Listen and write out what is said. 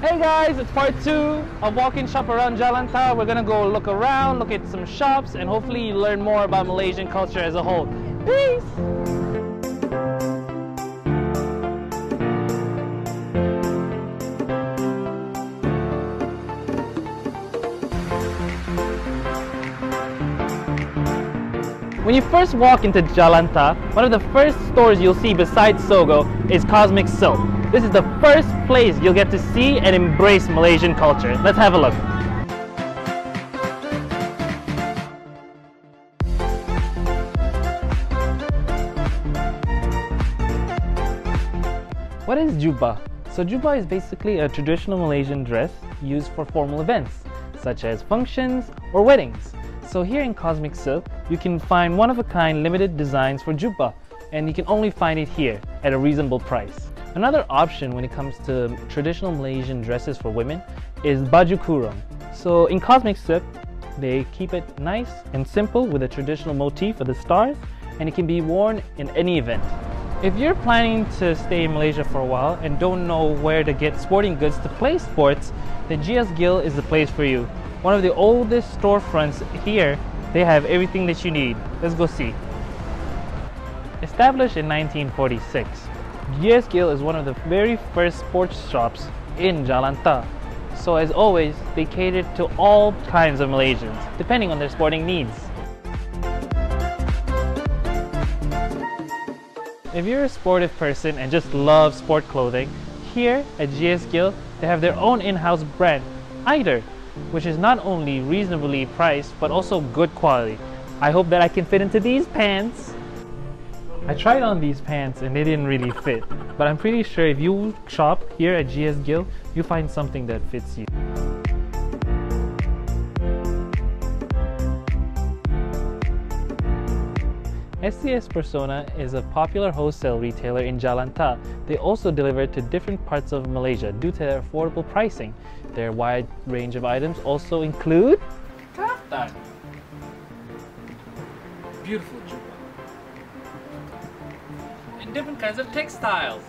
Hey guys, it's part two of walking shop around Jalan Jalanta. We're gonna go look around, look at some shops, and hopefully learn more about Malaysian culture as a whole. Peace! When you first walk into Jalan TAR, one of the first stores you'll see besides Sogo is Cosmic Silk. This is the first place you'll get to see and embrace Malaysian culture. Let's have a look. What is jubah? So jubah is basically a traditional Malaysian dress used for formal events, such as functions or weddings. So here in Cosmic Silk, you can find one-of-a-kind limited designs for jubah, and you can only find it here at a reasonable price. Another option when it comes to traditional Malaysian dresses for women is baju kurung. So in Cosmic Silk, they keep it nice and simple with a traditional motif of the stars, and it can be worn in any event. If you're planning to stay in Malaysia for a while and don't know where to get sporting goods to play sports, then GS Gill is the place for you. One of the oldest storefronts here, they have everything that you need. Let's go see. Established in 1946, GS Gill is one of the very first sports shops in Jalan TAR. So as always, they cater to all kinds of Malaysians, depending on their sporting needs. If you're a sportive person and just love sport clothing, here at GS Gill, they have their own in-house brand, Eider, which is not only reasonably priced, but also good quality. I hope that I can fit into these pants. I tried on these pants and they didn't really fit, but I'm pretty sure if you shop here at GS Gill, you find something that fits you. SES Pesona is a popular wholesale retailer in Jalan TAR. They also deliver to different parts of Malaysia due to their affordable pricing. Their wide range of items also include kaftan, beautiful jubah, and different kinds of textiles.